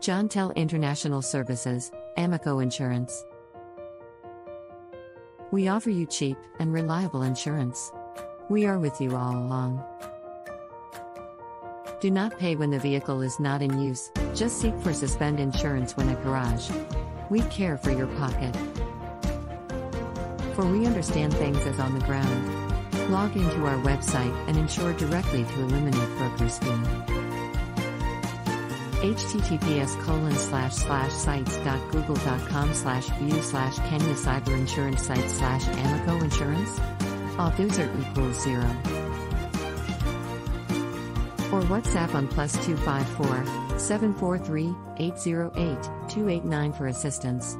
JonTel International Services, Amico Insurance. We offer you cheap and reliable insurance. We are with you all along. Do not pay when the vehicle is not in use, just seek for suspend insurance when at garage. We care for your pocket. For we understand things as on the ground. Log into our website and insure directly to eliminate broker scheme. Https colon slash slash sites dot google dot com slash view slash Kenya cyber insurance site slash Amico insurance? All user equals zero. Or WhatsApp on plus 254 743 808 289 for assistance.